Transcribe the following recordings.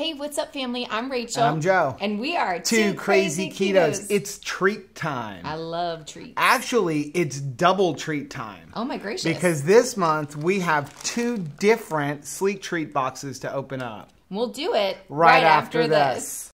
Hey, what's up, family? I'm Rachel. And I'm Joe. And we are Two, crazy, ketos. It's treat time. I love treats. Actually, it's double treat time. Oh my gracious. Because this month we have two different sleek treat boxes to open up. we'll do it Right, right, after, this. this.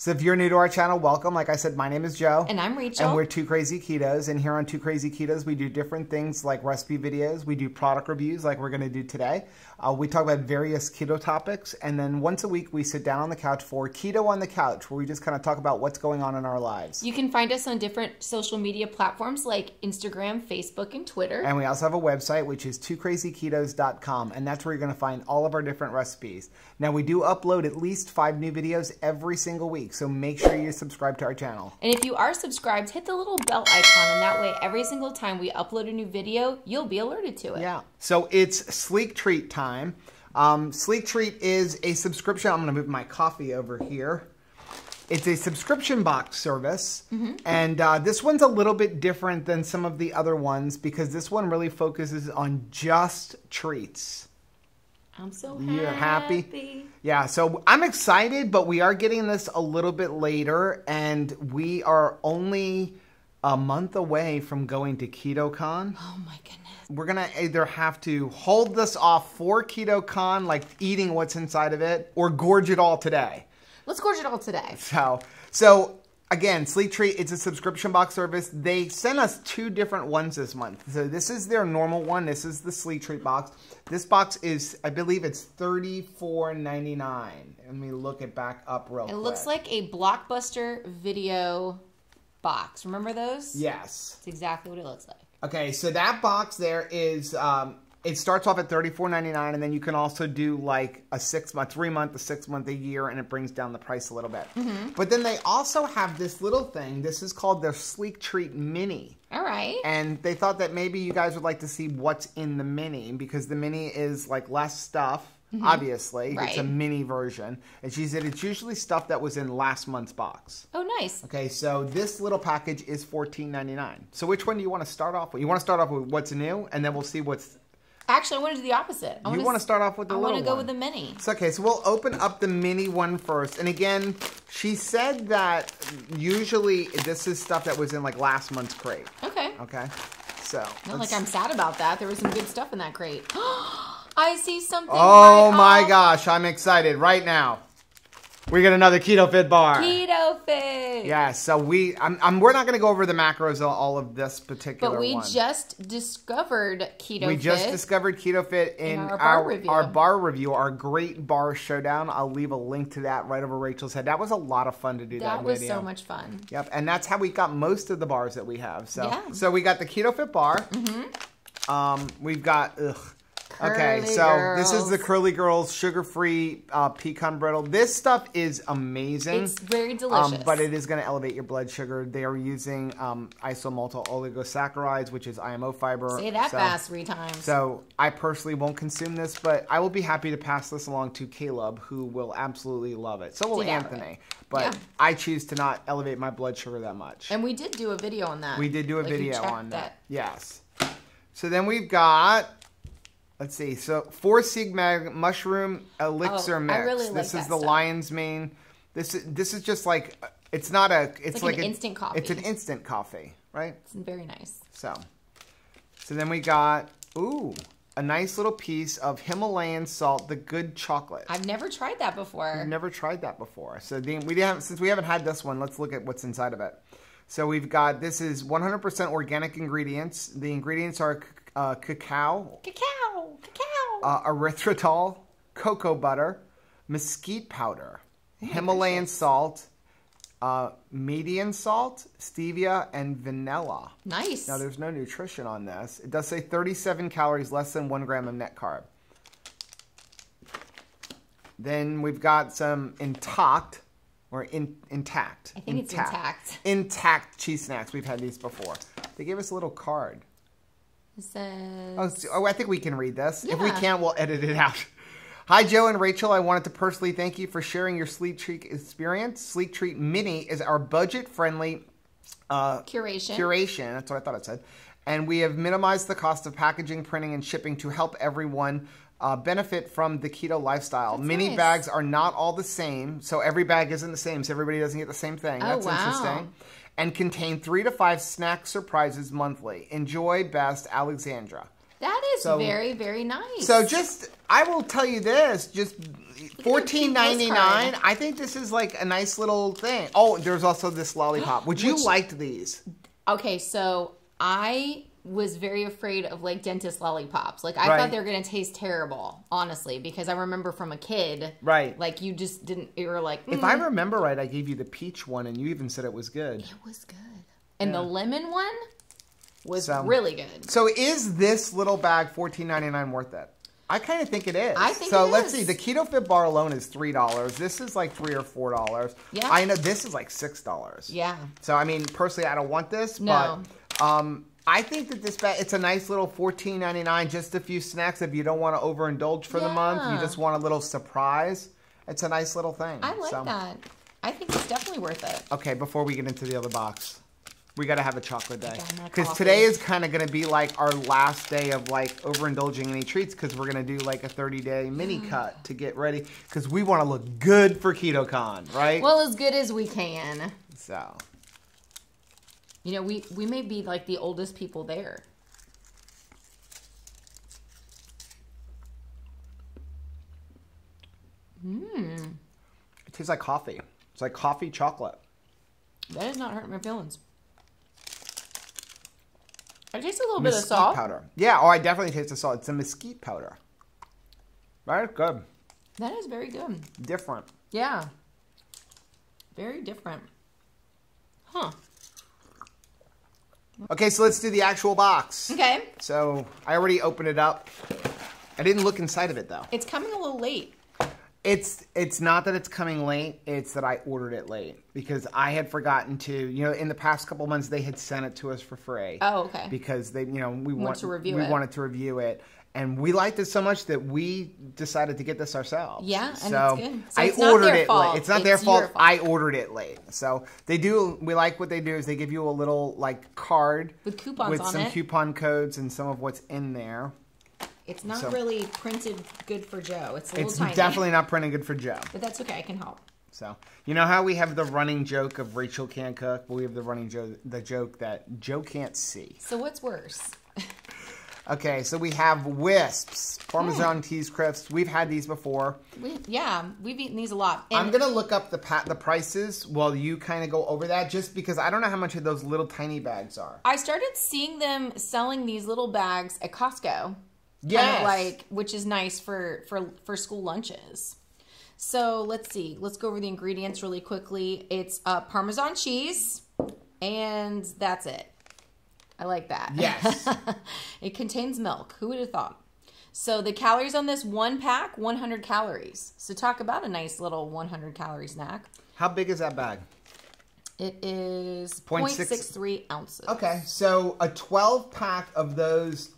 So if you're new to our channel, welcome. Like I said, my name is Joe. And I'm Rachel. And we're Two Crazy Ketos. And here on Two Crazy Ketos, we do different things like recipe videos. We do product reviews like we're going to do today. Uh, we talk about various keto topics. And then once a week, we sit down on the couch for Keto on the Couch, where we just kind of talk about what's going on in our lives. You can find us on different social media platforms like Instagram, Facebook, and Twitter. And we also have a website, which is twocrazyketos.com. And that's where you're going to find all of our different recipes. Now, we do upload at least five new videos every single week. So make sure you subscribe to our channel. and if you are subscribed, hit the little bell icon, and that way, every single time we upload a new video, you'll be alerted to it. Yeah. So it's Sleek Treat time. Um, Sleek Treat is a subscription. I'm going to move my coffee over here. It's a subscription box service. And uh, this one's a little bit different than some of the other ones because this one really focuses on just treats. I'm so happy. You're happy? Yeah, so I'm excited, but we are getting this a little bit later, and we are only a month away from going to KetoCon. Oh my goodness. We're gonna either have to hold this off for KetoCon, like eating what's inside of it, or gorge it all today. Let's gorge it all today. So, so again, Sleek Treat, it's a subscription box service. They sent us two different ones this month. So this is their normal one. This is the Sleek Treat box. This box is, I believe, it's thirty-four ninety-nine. Let me look it back up real It quick. looks like a blockbuster video box. Remember those? yes. It's exactly what it looks like. Okay, so that box there is um, it starts off at thirty four ninety nine, and then you can also do like a six month, three month, a six month, a year, and it brings down the price a little bit. But then they also have this little thing. This is called their Sleek Treat Mini. All right. And they thought that maybe you guys would like to see what's in the mini because the mini is like less stuff. Obviously, it's a Mm-hmm. Mini version, and she said it's usually stuff that was in last month's box. Oh, nice. Okay, so this little package is fourteen ninety nine. So which one do you want to start off with? You want to start off with what's new, and then we'll see what's. Actually, I want to do the opposite. I You want to start off with the one? I little want to go one. with the mini. So, okay, so we'll open up the mini one first. And again, she said that usually this is stuff that was in like last month's crate. Okay. Okay, so. Not like I'm sad about that. There was some good stuff in that crate. I see something. Oh right my off. gosh, I'm excited right now. We get another Keto Fit bar. Keto fit. Yeah, so we, I'm, I'm, we're not going to go over the macros of all of this particular But we one. just discovered keto We fit. just discovered Keto Fit in, our our, bar our, review. bar review, our great bar showdown. I'll leave a link to that right over Rachel's head. That was a lot of fun to do that, that was video. so much fun. Yep, and that's how we got most of the bars that we have. So, Yeah. so we got the Keto Fit bar. Mm-hmm. Um, we've got ugh. Okay, so this is the Curly Girls sugar-free uh, pecan brittle. This stuff is amazing. It's very Um, delicious. but it is going to elevate your blood sugar. They are using um, oligosaccharides, which is IMO fiber. Say that So- fast three times. So I personally won't consume this, but I will be happy to pass this along to Caleb, who will absolutely love it. So will Anthony. But Yeah. I choose to not elevate my blood sugar that much. and we did do a video on that. we did do a Like, video on that. Yes. So then we've got. Let's see. So Four Sigmatic mushroom elixir Oh, I mix. really like this is the stuff. lion's mane. This is this is just like it's not a it's, like an a- instant coffee. It's an instant coffee, right? It's very nice. So, so then we got ooh a nice little piece of Himalayan salt, the good chocolate. I've never tried that before. I've never tried that before. So the, we didn't since we haven't had this one. Let's look at what's inside of it. So we've got this is 100% organic ingredients. The ingredients are uh, cacao, Cacao, cacao. uh, erythritol, cocoa butter, mesquite powder, Himalayan salt, uh, median salt, stevia, and vanilla. nice. Now, there's no nutrition on this. It does say 37 calories, less than one gram of net carb. Then we've got some intact or in, intact. I think it's intact. Intact cheese snacks. We've had these before. They gave us a little card. Says Oh, so- oh, I think we can read this. If we can't, we'll edit it out. Hi, Joe and Rachel. I wanted to personally thank you for sharing your Sleek Treat experience. Sleek Treat Mini is our budget-friendly uh, curation. Curation. That's what I thought it said. And we have minimized the cost of packaging, printing, and shipping to help everyone uh, benefit from the keto lifestyle. That's Mini nice. bags are not all the same, so every bag isn't the same, so everybody doesn't get the same thing. Oh, That's wow. interesting. And contain three to five snack surprises monthly. Enjoy best, Alexandra. That is so, very, very nice. So just, I will tell you this, just fourteen ninety nine. I think this is like a nice little thing. Oh, there's also this lollipop. Would you Which, like these? Okay, so I was very afraid of like dentist lollipops. Like I right. thought they were gonna taste terrible, honestly, because I remember from a kid, right? Like you just didn't. You were like, mm. if I mm. remember right, I gave you the peach one, and you even said it was good. It was good, and yeah. the lemon one was so, really good. So is this little bag fourteen ninety nine worth it? I kind of think it is. I think so. let's see. The Keto Fit bar alone is three dollars. This is like three or four dollars. Yeah. I know this is like six dollars. Yeah. So I mean, personally, I don't want this, no. but um, I think that this bag it's a nice little fourteen ninety nine. Just a few snacks if you don't want to overindulge for yeah. the month. You just want a little surprise. It's a nice little thing. I like so. that. I think it's definitely worth it. Okay, before we get into the other box we got to have a chocolate day. Because today is kind of going to be like our last day of like overindulging any treats because we're going to do like a 30 day mini mm. cut to get ready because we want to look good for KetoCon, right? Well, as good as we can. So. You know, we, we may be like the oldest people there. Mmm. It tastes like coffee. It's like coffee chocolate. That does not hurt my feelings. I taste a little mesquite bit of salt. powder. Yeah, oh, I definitely taste the salt. It's a mesquite powder. Right, good. That is very good. Different. Yeah. Very different. Huh. Okay, so let's do the actual box. Okay. So I already opened it up. I didn't look inside of it though. It's coming a little late. It's it's not that it's coming late. It's that I ordered it late because I had forgotten to. You know, in the past couple months they had sent it to us for free. Oh, okay. Because they, you know, we want, want to review we it. wanted to review it, and we liked it so much that we decided to get this ourselves. Yeah, and so, so I ordered it fault. late. It's not it's their fault. fault. I ordered it late. So they do. We like what they do is they give you a little like card with coupons with some it. coupon codes and some of what's in there. It's not so, really printed good for Joe. It's a little it's tiny. definitely not printed good for Joe. But that's okay. I can help. So you know how we have the running joke of Rachel can't cook, but we have the running joke, the joke that Joe can't see. So what's worse? okay, so we have Whisps, Parmesan yeah. cheese crisps. We've had these before. We, yeah, we've eaten these a lot. And I'm gonna look up the the prices while you kind of go over that, just because I don't know how much of those little tiny bags are. I started seeing them selling these little bags at Costco. Yeah, like, which is nice for, for, for school lunches. So let's see. Let's go over the ingredients really quickly. It's uh, Parmesan cheese, and that's it. I like that. Yes. it contains milk. Who would have thought? So the calories on this one pack, 100 calories. So talk about a nice little 100 calorie snack. How big is that bag? It is 0.63 ounces. Okay, so a 12 pack of those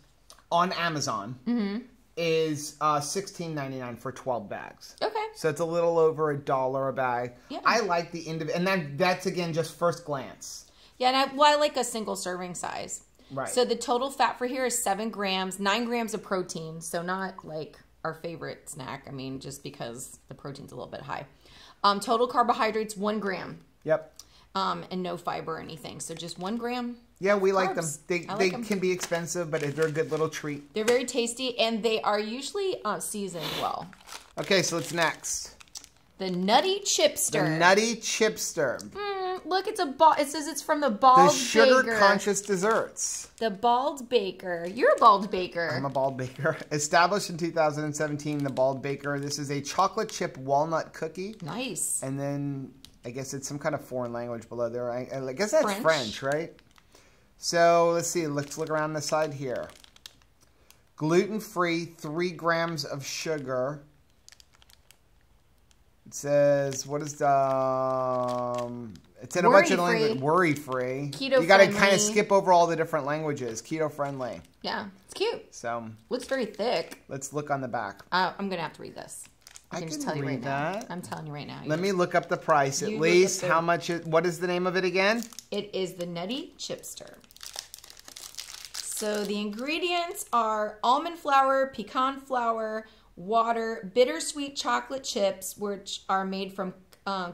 on Amazon mm-hmm. is uh, sixteen ninety nine for twelve bags. Okay. So it's a little over a dollar a bag. Yeah. I like the individual, and then that's again just first glance. Yeah, and I, well, I like a single serving size. Right. So the total fat for here is seven grams, nine grams of protein. So not like our favorite snack. I mean, just because the protein's a little bit high. Um, total carbohydrates one gram. Yep. Um, and no fiber or anything. So just one gram yeah, we like them. They like they them. can be expensive, but they're a good little treat. They're very tasty, and they are usually uh, seasoned well. Okay, so it's next. The Nutty Chipster. The Nutty Chipster. Mm, Mm, look, it's a ball. It says it's from the Bald The sugar conscious desserts. The Bald Baker. You're a Bald Baker. I'm a Bald Baker. Established in 2017, the Bald Baker. This is a chocolate chip walnut cookie. Nice. And then I guess it's some kind of foreign language below there. I, I guess that's French, French right? So let's see, let's look around the side here. Gluten-free, three grams of sugar. It says, what is the, um, It's in a bunch of Worry-free. language. Worry free. Keto You got to kind of skip over all the different languages. Keto friendly. Yeah, it's cute. So Looks very thick. let's look on the back. Uh, I'm gonna have to read this. I can just tell you right read now. that. I'm telling you right now. Let me look up the price at You look least. the- How much? It, what is the name of it again? It is the Nutty Chipster. So the ingredients are almond flour, pecan flour, water, bittersweet chocolate chips, which are made from uh,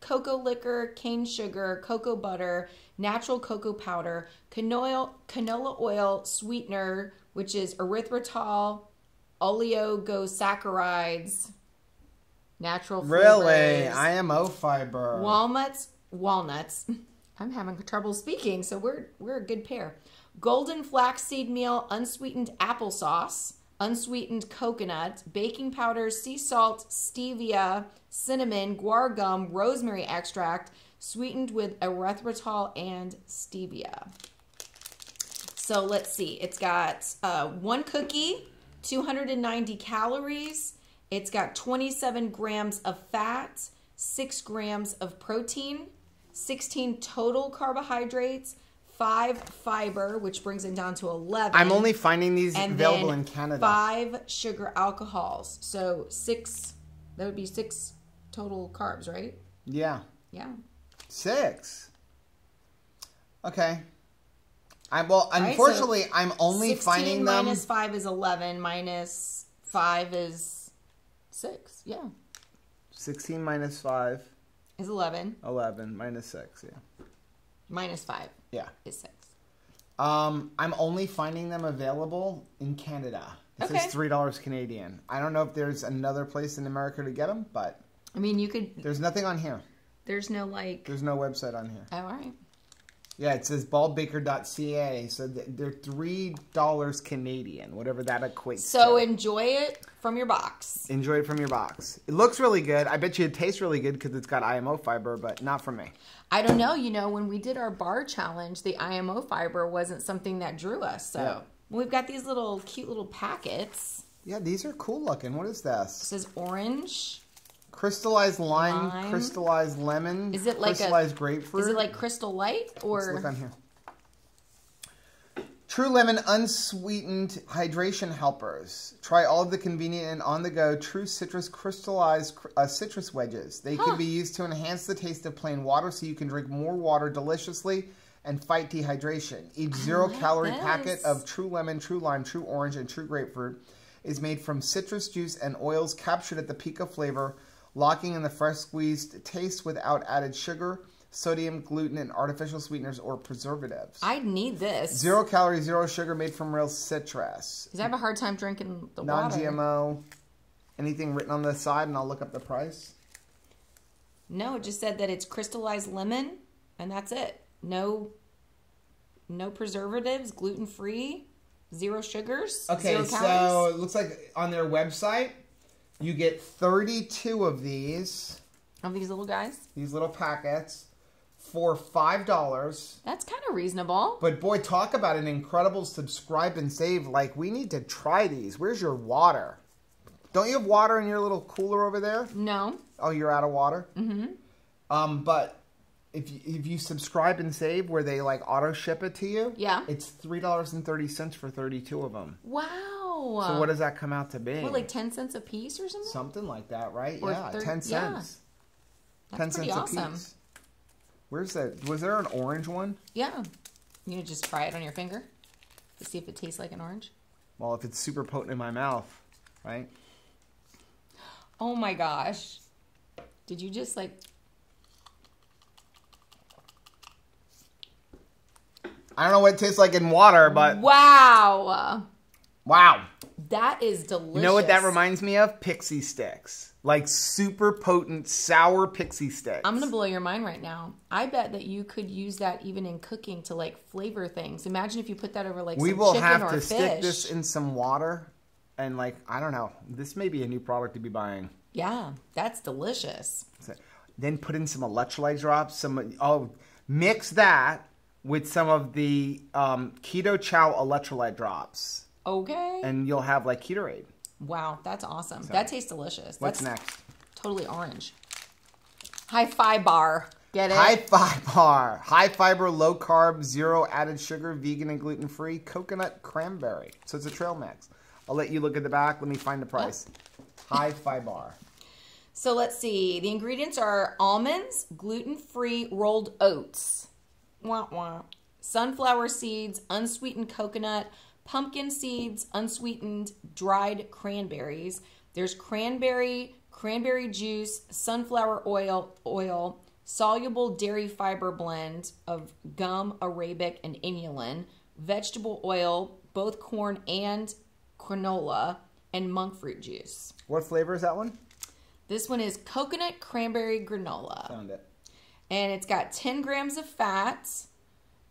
cocoa liquor, cane sugar, cocoa butter, natural cocoa powder, canola, canola oil sweetener, which is erythritol, oligosaccharides, natural Really? flavors, IMO fiber. walnuts, walnuts. I'm having trouble speaking, so we're we're a good pair. Golden flaxseed meal, unsweetened applesauce, unsweetened coconut, baking powder, sea salt, stevia, cinnamon, guar gum, rosemary extract, sweetened with erythritol and stevia. So let's see. It's got uh, one cookie, 290 calories. It's got 27 grams of fat, 6 grams of protein, 16 total carbohydrates, 5 fiber, which brings it down to 11. I'm only finding these and available in Canada. 5 sugar alcohols. So 6, that would be 6 total carbs, right? Yeah. Yeah. Six. Okay. I well, so unfortunately, I'm only 16 finding them. minus 5 is 11, minus 5 is 6. Yeah. 16 minus 5, Is 11, 11, minus 6, yeah. minus 5 Yeah. is 6. Um, I'm only finding them available in Canada. This Okay. is $3 Canadian. I don't know if there's another place in America to get them, but I mean, you could, there's nothing on here. there's no like, There's no website on here. oh, all right. Yeah, it says baldbaker.ca, so they're $3 Canadian, whatever that equates to. So to. enjoy it from your box. Enjoy it from your box. It looks really good. I bet you it tastes really good because it's got IMO fiber, but not for me. I don't know, you know, when we did our bar challenge, the IMO fiber wasn't something that drew us. So Yeah. we've got these little cute little packets. Yeah, these are cool looking. What is It this? says orange. Crystallized lime, Lime. crystallized lemon, Is it like a- crystallized grapefruit. Is it like crystal light Let's or look on here. True Lemon unsweetened hydration helpers. Try all of the convenient and on-the-go True Citrus crystallized uh, citrus wedges. They Huh. can be used to enhance the taste of plain water, so you can drink more water deliciously and fight dehydration. Each zero-calorie this. packet of True Lemon, True Lime, True Orange, and True Grapefruit is made from citrus juice and oils captured at the peak of flavor, locking in the fresh squeezed taste without added sugar, sodium, gluten, and artificial sweeteners or preservatives. I need this. Zero calories, zero sugar, made from real citrus. Because I have a hard time drinking the Non water. GMO. Anything written on the side, and I'll look up the price. No, it just said that it's crystallized lemon, and that's it. No, no preservatives, gluten free, zero sugars. Okay, zero so it looks like on their website, you get 32 of these, of these little guys, these little packets, for $5. that's kind of reasonable. But boy, talk about an incredible subscribe and save. Like, we need to try these. Where's your water? Don't you have water in your little cooler over there? No, Oh, you're out of water. Mm-hmm. Um, but if you, if you subscribe and save, where they like auto ship it to you, Yeah. it's three dollars and thirty cents for thirty-two of them. wow. So what does that come out to be? What, like ten cents a piece or something? Something like that, right? Or yeah, thir- ten yeah. cents. That's ten cents a piece. Where's that? Was there an orange one? Yeah, you know, just try it on your finger to see if it tastes like an orange. Well, if it's super potent in my mouth, right? Oh my gosh, did you just like? I don't know what it tastes like in water, but Wow, wow. that is delicious. You know what that reminds me of? Pixy Stix. Like super potent sour Pixy Stix. I'm gonna blow your mind right now. I bet that you could use that even in cooking to like flavor things. Imagine if you put that over like we some will chicken have or to fish. stick this in some water and like I don't know. This may be a new product to be buying. Yeah, that's delicious. So- Then put in some electrolyte drops. Some oh, mix that with some of the um, keto chow electrolyte drops, Okay. and you'll have like Ketorade. wow, that's awesome. that tastes delicious. What's that's next? totally orange. High five bar. Get it? High fiber, high fiber, low carb, zero added sugar, vegan and gluten free, coconut cranberry. So it's a trail mix. I'll let you look at the back. Let me find the price. Oh. High fiber. So let's see. The ingredients are almonds, gluten free rolled oats, wah, wah. sunflower seeds, unsweetened coconut, pumpkin seeds, unsweetened dried cranberries. There's cranberry, cranberry juice, sunflower oil, oil, soluble dairy fiber blend of gum, arabic, and inulin, vegetable oil, both corn and canola, and monk fruit juice. What flavor is that one? This one is coconut cranberry granola. Found it. And it's got 10 grams of fat,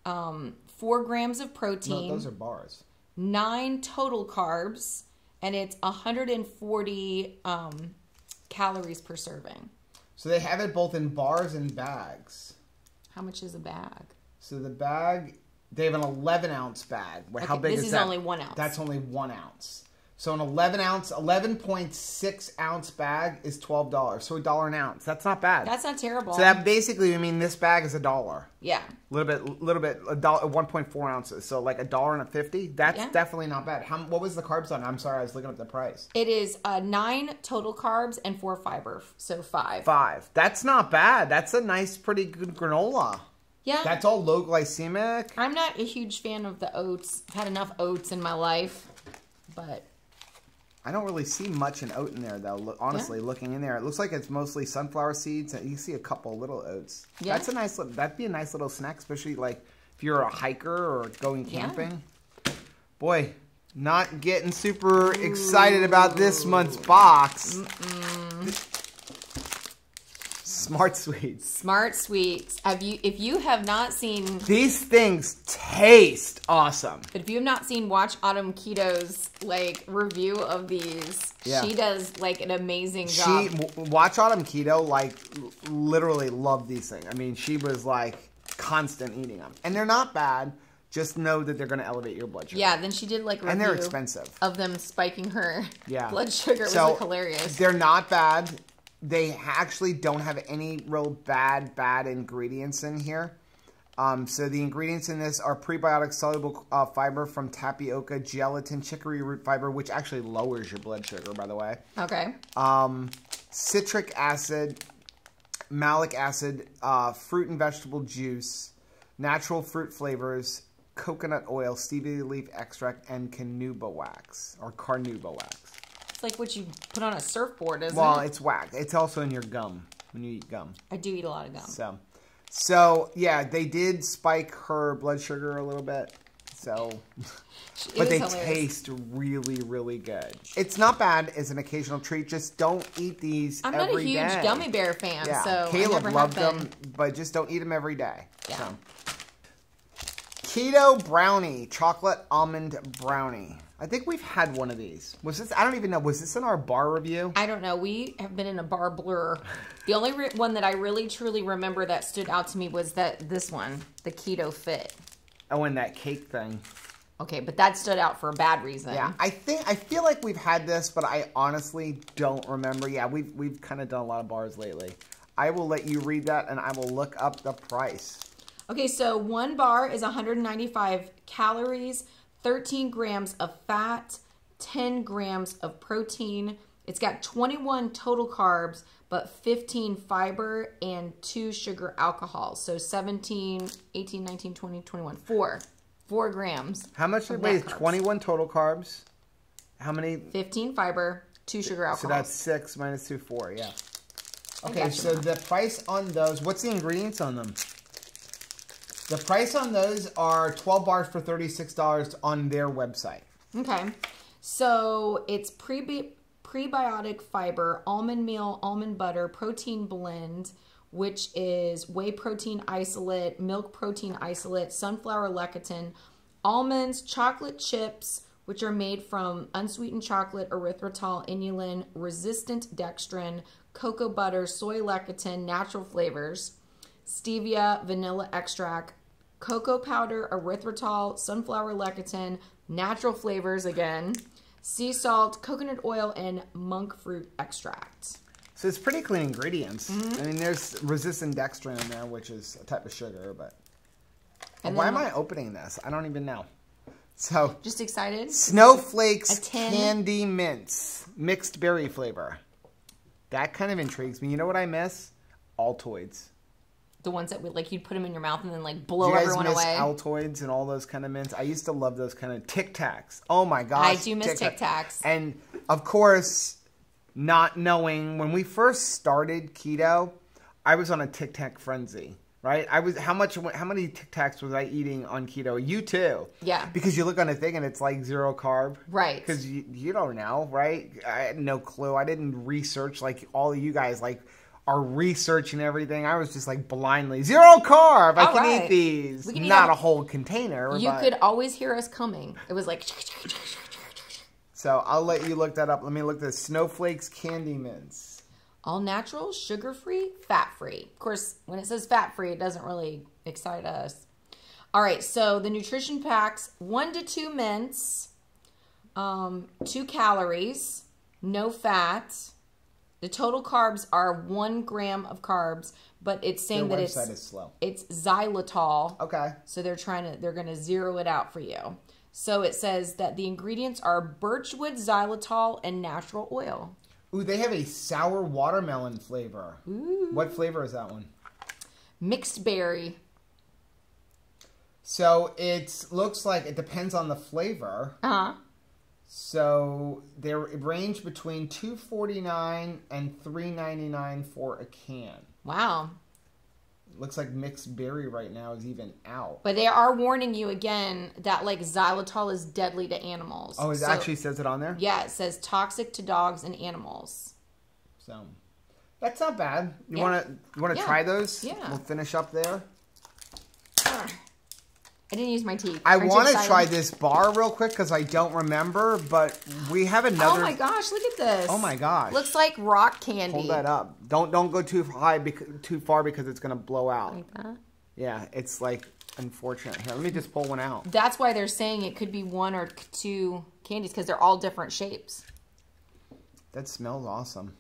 um, 4 grams of protein. No, protein, those are bars. 9 total carbs, and it's 140 um, calories per serving. So they have it both in bars and bags. How much is a bag? So the bag, they have an 11 ounce bag. How Okay, big this is, is that? only one ounce. That's only one ounce. So an 11 ounce, 11.6 ounce bag is $12. So a dollar an ounce. That's not bad. That's not terrible. so that basically, I mean, this bag is a dollar. yeah. A little bit, little bit, a dollar, 1.4 ounces. So like a dollar and a 50. That's Yeah. definitely not bad. How, what was the carbs on? I'm sorry, I was looking up the price. It is uh, 9 total carbs and 4 fiber, so 5. Five. That's not bad. That's a nice, pretty good granola. Yeah. That's all low glycemic. I'm not a huge fan of the oats. I've had enough oats in my life, but I don't really see much in oat in there though. Look, honestly, looking in there, it looks like it's mostly sunflower seeds, and you see a couple little oats. Yeah. That's a nice. That'd be a nice little snack, especially like if you're a hiker or going Yeah. camping. Boy, not getting super excited about this month's box. Smart sweets. Smart Sweets. Have you if you have not seen These things taste awesome. but if you have not seen Watch Autumn Keto's like review of these, Yeah. she does like an amazing She job. w- watch Autumn Keto like literally loved these things. I mean, she was like constant eating them, and they're not bad. Just know that they're going to elevate your blood sugar. yeah, then she did like a and they're expensive. of them spiking her Yeah, blood sugar. It was So, like hilarious. They're not bad. They actually don't have any real bad bad ingredients in here. Um, so the ingredients in this are prebiotic soluble uh, fiber from tapioca, gelatin, chicory root fiber, which actually lowers your blood sugar, by the way. Okay. um, citric acid, malic acid, uh, fruit and vegetable juice, natural fruit flavors, coconut oil, stevia leaf extract, and carnauba wax or carnauba wax. It's like what you put on a surfboard, isn't Well, it? it's whack. It's also in your gum when you eat gum. I do eat a lot of gum. So, so yeah, they did spike her blood sugar a little bit. So, but they hilarious. taste really, really good. It's not bad as an occasional treat. Just don't eat these I'm not a huge day. gummy bear fan, Yeah, so I Caleb never loved been. them, but just don't eat them every day. Yeah. So. Keto brownie, chocolate almond brownie. I think we've had one of these. Was this? I don't even know. Was this in our bar review? I don't know. We have been in a bar blur. The only one that I really truly remember that stood out to me was that this one, the Keto Fit. Oh, and that cake thing. Okay, but that stood out for a bad reason. Yeah, I think I feel like we've had this, but I honestly don't remember. Yeah, we've we've kind of done a lot of bars lately. I will let you read that, and I will look up the price. Okay, so one bar is 195 calories, 13 grams of fat, 10 grams of protein. It's got 21 total carbs, but 15 fiber and 2 sugar alcohols. So 17, 18, 19, 20, 21. 4. 4 grams. How much? carbs. twenty-one total carbs. How many? 15 fiber, 2 sugar alcohols. So that's six minus two, four. Yeah. Okay, so the price on those. What's the ingredients on them? The price on those are twelve bars for thirty-six dollars on their website. Okay. So it's pre prebiotic fiber, almond meal, almond butter, protein blend, which is whey protein isolate, milk protein isolate, sunflower lecithin, almonds, chocolate chips, which are made from unsweetened chocolate, erythritol, inulin, resistant dextrin, cocoa butter, soy lecithin, natural flavors, stevia, vanilla extract, cocoa powder, erythritol, sunflower lecithin, natural flavors again, sea salt, coconut oil, and monk fruit extract. So it's pretty clean ingredients. Mm-hmm. I mean, there's resistant dextrin in there, which is a type of sugar, but And why am I opening this? I don't even know. So Just excited. snowflakes candy mints mixed berry flavor. That kind of intrigues me. You know what I miss? Altoids. The ones that would like you'd put them in your mouth and then like Do blow you guys everyone miss away. Altoids and all those kind of mints? I used to love those kind of Tic Tacs. Oh my gosh. I do miss Tic Tacs. And of course, not knowing when we first started keto, I was on a Tic Tac frenzy. Right, I was how much? How many Tic Tacs was I eating on keto? You too. Yeah. Because you look on a thing and it's like zero carb. Right. Because you, you don't know, right? I had no clue. I didn't research like all of you guys like are researching everything. I was just like blindly zero carb. I All can right. eat these, can not a whole container. you but- could always hear us coming. It was like So I'll let you look that up. Let me look at the snowflakes candy mints. all natural, sugar free, fat free. Of course, when it says fat free, it doesn't really excite us. All right, so the nutrition packs one to two mints, um, two calories, no fat. The total carbs are one gram of carbs, but it's Their saying that website it's is slow. it's xylitol. Okay. So they're trying to they're going to zero it out for you. So it says that the ingredients are birchwood, xylitol, and natural oil. Ooh, they have a sour watermelon flavor. Ooh. What flavor is that one? Mixed berry. So it looks like it depends on the flavor. Uh huh. So they range between two forty nine and three ninety nine for a can. Wow. Looks like mixed berry right now is even out. But they are warning you again that like xylitol is deadly to animals. Oh, it So- actually says it on there. Yeah, it says toxic to dogs and animals. So that's not bad. You Yeah. wanna you wanna Yeah. try those? Yeah. We'll finish up there. Ugh. I didn't use my teeth. I want to try this bar real quick because I don't remember, but we have oh another. Oh my gosh! Look at this. Oh my gosh. Looks like rock candy. Hold that up. Don't don't go too high, too far because it's gonna blow out. Like that. Yeah, it's like unfortunate. Here, let me just pull one out. That's why they're saying it could be one or two candies because they're all different shapes. That smells awesome.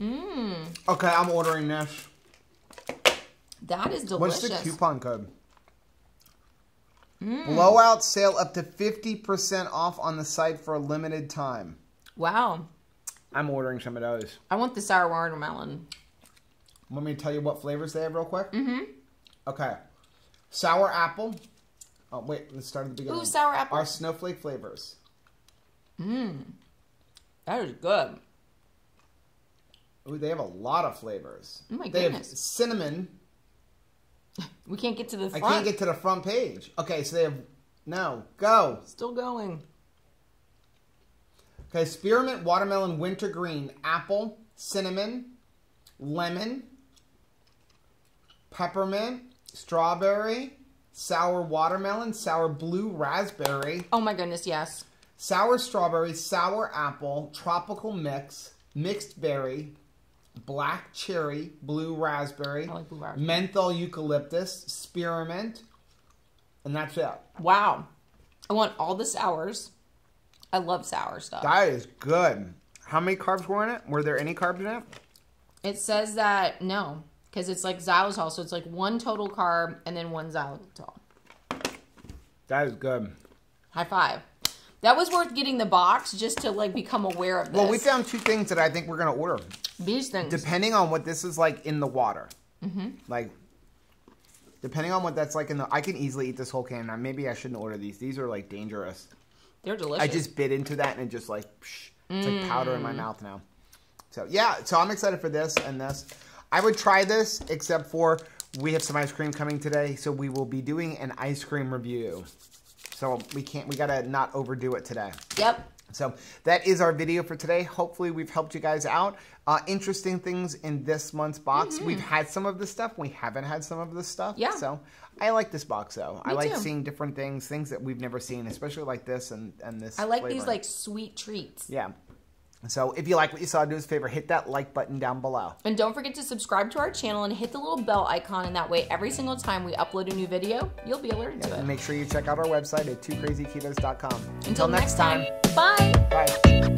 Mmm. Okay, I'm ordering this. That is delicious. What's the coupon code? Mm. Blowout sale up to 50% off on the site for a limited time. Wow. I'm ordering some of those. I want the sour watermelon. Let me tell you what flavors they have real quick? Mm-hmm. Okay. Sour apple. Oh, wait, let's start at the beginning. Ooh, sour apple. Our snowflake flavors. Mmm. That is good. Ooh, they have a lot of flavors. Oh my they have cinnamon. We can't get to the front. I can't get to the front page. Okay, so they have no go. Still going. Okay, spearmint, watermelon, wintergreen, apple, cinnamon, lemon, peppermint, strawberry, sour watermelon, sour blue raspberry, Oh my goodness, yes. sour strawberry, sour apple, tropical mix, mixed berry, black cherry, blue raspberry, like blue raspberry. menthol eucalyptus, spearmint, and that's it. Wow. I want all the sours. I love sour stuff. That is good. How many carbs were in it? Were there any carbs in it? It says that no, because it's like xylitol, so it's like one total carb and then one xylitol. That is good. High five. That was worth getting the box just to like become aware of this. Well, we found two things that I think we're gonna order, these things. depending on what this is like in the water. Mm-hmm. Like, depending on what that's like in the, I can easily eat this whole can. Now, maybe I shouldn't order these. These are like dangerous. They're delicious. I just bit into that and it just like, psh, it's like powder in my Mm. mouth now. So yeah, so I'm excited for this and this. I would try this, except for we have some ice cream coming today, so we will be doing an ice cream review. So we can't, we gotta not overdo it today. Yep. So that is our video for today. Hopefully we've helped you guys out. Uh, interesting things in this month's box. We've had some of this stuff. We haven't had some of this stuff. Yeah. So I like this box though. I like too. seeing different things, things that we've never seen, especially like this and, and this. I like these like sweet treats. Yeah. So if you like what you saw, do us a favor, hit that like button down below. And don't forget to subscribe to our channel and hit the little bell icon, and that way every single time we upload a new video, you'll be alerted to it. And make sure you check out our website at twocrazyketos.com. Until next time, bye. Bye.